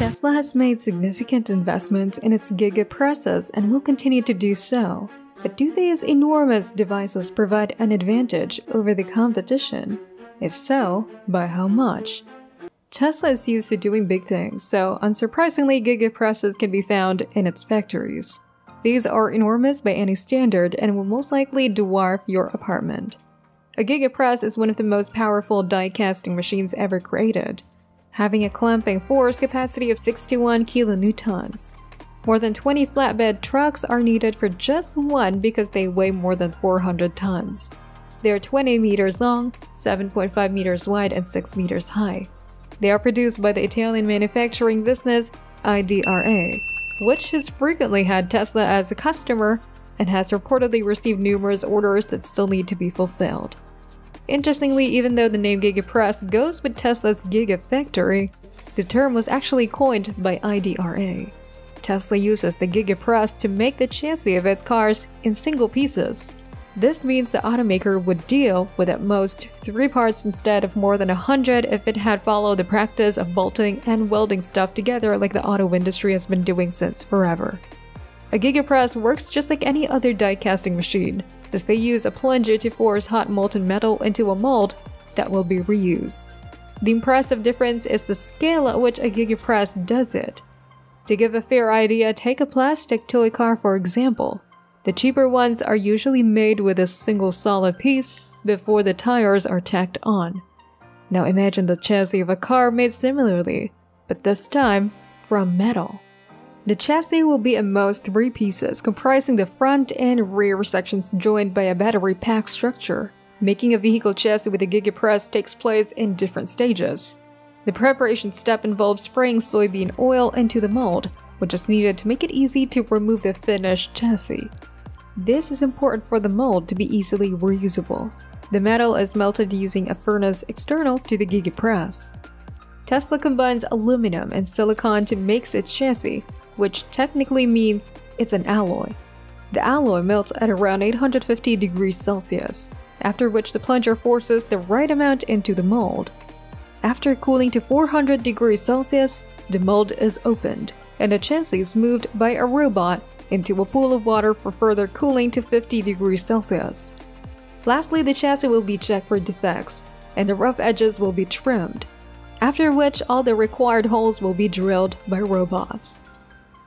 Tesla has made significant investments in its gigapresses and will continue to do so. But do these enormous devices provide an advantage over the competition? If so, by how much? Tesla is used to doing big things, so unsurprisingly, gigapresses can be found in its factories. These are enormous by any standard and will most likely dwarf your apartment. A gigapress is one of the most powerful die casting machines ever created, having a clamping force capacity of 61 kilonewtons. More than 20 flatbed trucks are needed for just one because they weigh more than 400 tons. They are 20 meters long, 7.5 meters wide, and 6 meters high. They are produced by the Italian manufacturing business IDRA, which has frequently had Tesla as a customer and has reportedly received numerous orders that still need to be fulfilled. Interestingly, even though the name Gigapress goes with Tesla's Gigafactory, the term was actually coined by IDRA. Tesla uses the Gigapress to make the chassis of its cars in single pieces. This means the automaker would deal with at most three parts instead of more than a hundred if it had followed the practice of bolting and welding stuff together like the auto industry has been doing since forever. A gigapress works just like any other die casting machine, as they use a plunger to force hot molten metal into a mold that will be reused. The impressive difference is the scale at which a gigapress does it. To give a fair idea, take a plastic toy car for example. The cheaper ones are usually made with a single solid piece before the tires are tacked on. Now imagine the chassis of a car made similarly, but this time from metal. The chassis will be at most three pieces comprising the front and rear sections joined by a battery pack structure. Making a vehicle chassis with a gigapress takes place in different stages. The preparation step involves spraying soybean oil into the mold, which is needed to make it easy to remove the finished chassis. This is important for the mold to be easily reusable. The metal is melted using a furnace external to the gigapress. Tesla combines aluminum and silicon to make its chassis, which technically means it's an alloy. The alloy melts at around 850 degrees Celsius, after which the plunger forces the right amount into the mold. After cooling to 400 degrees Celsius, the mold is opened, and the chassis is moved by a robot into a pool of water for further cooling to 50 degrees Celsius. Lastly, the chassis will be checked for defects, and the rough edges will be trimmed, after which all the required holes will be drilled by robots.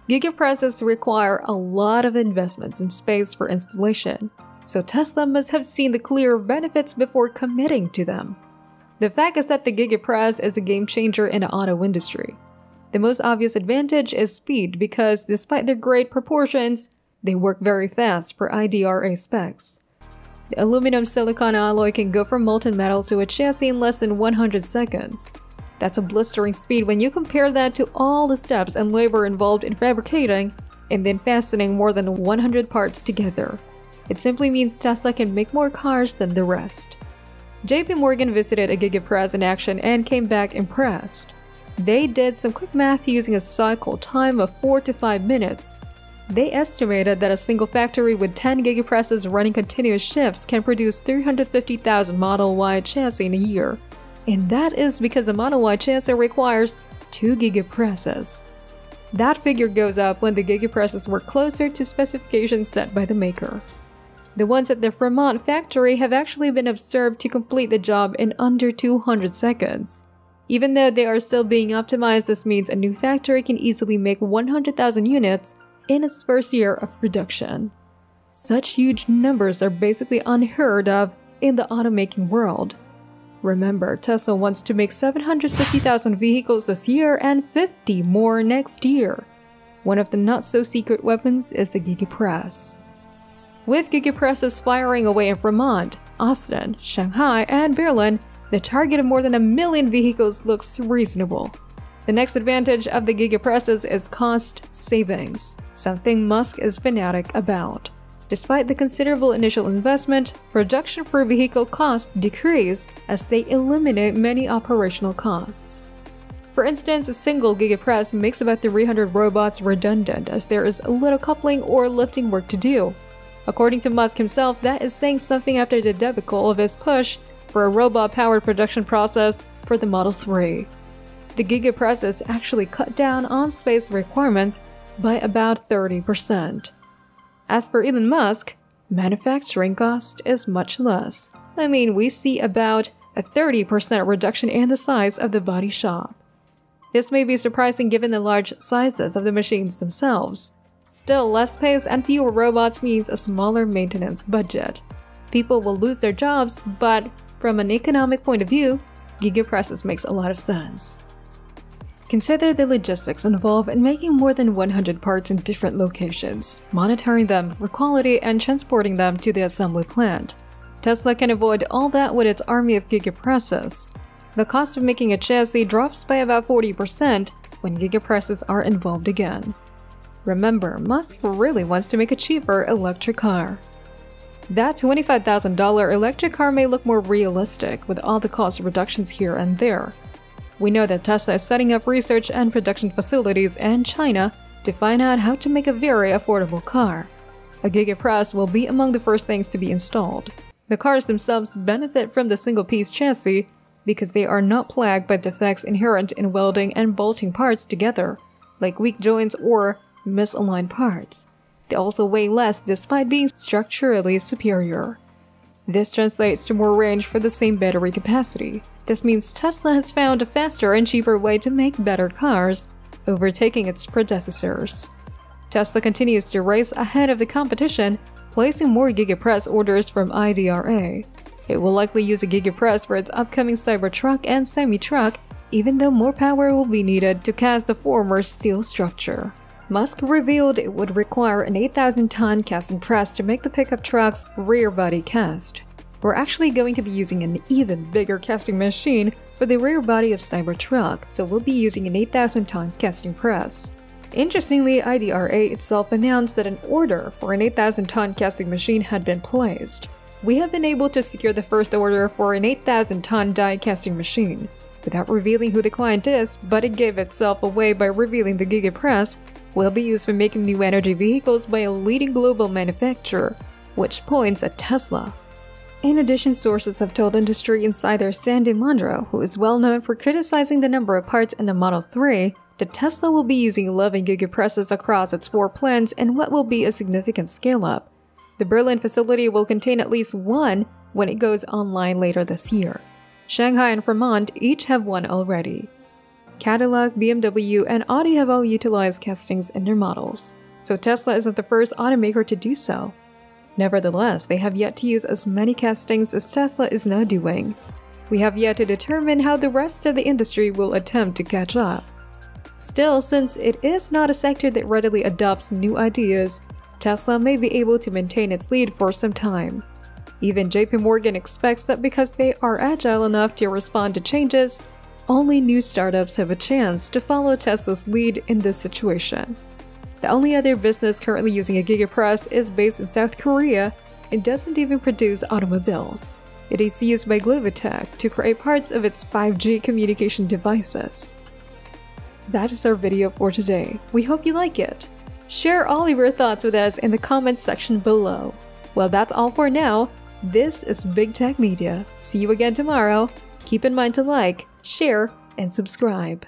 Gigapresses require a lot of investments in space for installation, so Tesla must have seen the clear benefits before committing to them. The fact is that the Gigapress is a game changer in the auto industry. The most obvious advantage is speed because despite their great proportions, they work very fast per IDRA specs. The aluminum silicon alloy can go from molten metal to a chassis in less than 100 seconds. That's a blistering speed when you compare that to all the steps and labor involved in fabricating and then fastening more than 100 parts together. It simply means Tesla can make more cars than the rest. JP Morgan visited a Gigapress in action and came back impressed. They did some quick math using a cycle time of 4 to 5 minutes. They estimated that a single factory with 10 gigapresses running continuous shifts can produce 350,000 Model Y chassis in a year. And that is because the Y chassis requires 2 gigapresses. That figure goes up when the gigapresses were closer to specifications set by the maker. The ones at the Fremont factory have actually been observed to complete the job in under 200 seconds. Even though they are still being optimized, this means a new factory can easily make 100,000 units in its first year of production. Such huge numbers are basically unheard of in the automaking world. Remember, Tesla wants to make 750,000 vehicles this year and 50 more next year. One of the not-so-secret weapons is the Gigapress. With Gigapresses firing away in Fremont, Austin, Shanghai, and Berlin, the target of more than a million vehicles looks reasonable. The next advantage of the gigapresses is cost savings, something Musk is fanatic about. Despite the considerable initial investment, production per vehicle costs decrease as they eliminate many operational costs. For instance, a single gigapress makes about 300 robots redundant as there is little coupling or lifting work to do. According to Musk himself, that is saying something after the debacle of his push for a robot-powered production process for the Model 3. the gigapresses actually cut down on space requirements by about 30%. As per Elon Musk, manufacturing cost is much less. I mean, we see about a 30% reduction in the size of the body shop. This may be surprising given the large sizes of the machines themselves. Still, less space and fewer robots means a smaller maintenance budget. People will lose their jobs, but from an economic point of view, GigaPresses makes a lot of sense. Consider the logistics involved in making more than 100 parts in different locations, monitoring them for quality and transporting them to the assembly plant. Tesla can avoid all that with its army of gigapresses. The cost of making a chassis drops by about 40% when gigapresses are involved again. Remember, Musk really wants to make a cheaper electric car. That $25,000 electric car may look more realistic with all the cost reductions here and there. We know that Tesla is setting up research and production facilities in China to find out how to make a very affordable car. A gigapress will be among the first things to be installed. The cars themselves benefit from the single-piece chassis because they are not plagued by defects inherent in welding and bolting parts together, like weak joints or misaligned parts. They also weigh less despite being structurally superior. This translates to more range for the same battery capacity. This means Tesla has found a faster and cheaper way to make better cars, overtaking its predecessors. Tesla continues to race ahead of the competition placing more Gigapress orders from IDRA. It will likely use a Gigapress for its upcoming Cybertruck and semi-truck, even though more power will be needed to cast the former steel structure. Musk revealed it would require an 8,000-ton casting press to make the pickup truck's rear body cast. We're actually going to be using an even bigger casting machine for the rear body of Cybertruck, so we'll be using an 8,000-ton casting press. Interestingly, IDRA itself announced that an order for an 8,000-ton casting machine had been placed. We have been able to secure the first order for an 8,000-ton die casting machine, without revealing who the client is, but it gave itself away by revealing the Gigapress will be used for making new energy vehicles by a leading global manufacturer, which points at Tesla. In addition, sources have told industry insider Sandy Munro, who is well known for criticizing the number of parts in the Model 3, that Tesla will be using 11 gigapresses across its four plants in what will be a significant scale-up. The Berlin facility will contain at least one when it goes online later this year. Shanghai and Fremont each have one already. Cadillac, BMW, and Audi have all utilized castings in their models, so Tesla isn't the first automaker to do so. Nevertheless, they have yet to use as many castings as Tesla is now doing. We have yet to determine how the rest of the industry will attempt to catch up. Still, since it is not a sector that readily adopts new ideas, Tesla may be able to maintain its lead for some time. Even JP Morgan expects that because they are agile enough to respond to changes, only new startups have a chance to follow Tesla's lead in this situation. The only other business currently using a gigapress is based in South Korea and doesn't even produce automobiles. It is used by Globotech to create parts of its 5G communication devices. That is our video for today. We hope you like it. Share all of your thoughts with us in the comments section below. Well, that's all for now. This is Big Tech Media. See you again tomorrow. Keep in mind to like, share, and subscribe.